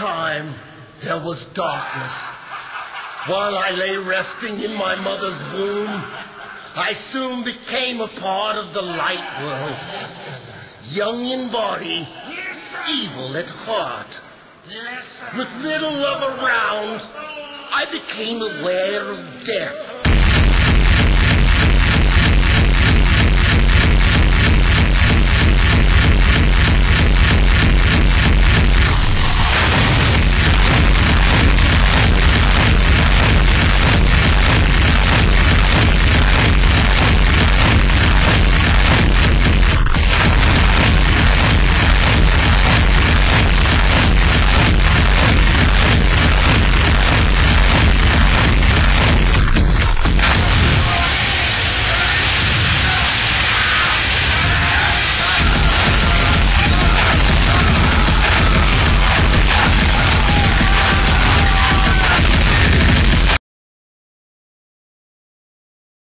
Time. there was darkness. While I lay resting in my mother's womb, I soon became a part of the light world. Young in body, evil at heart. With little love around, I became aware of death